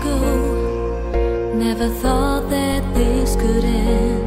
ago. Never thought that this could end.